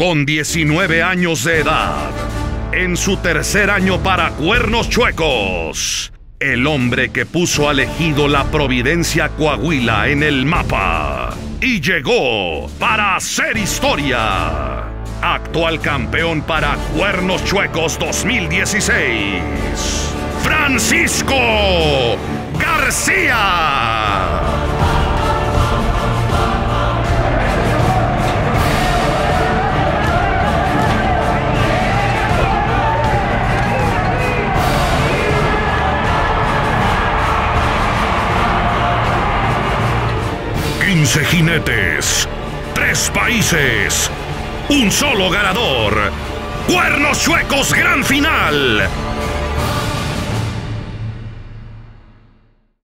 Con 19 años de edad, en su tercer año para Cuernos Chuecos, el hombre que puso al ejido la Providencia Coahuila en el mapa y llegó para hacer historia. Actual campeón para Cuernos Chuecos 2016, Francisco 15 jinetes, 3 países, un solo ganador. Cuernos Suecos Gran Final.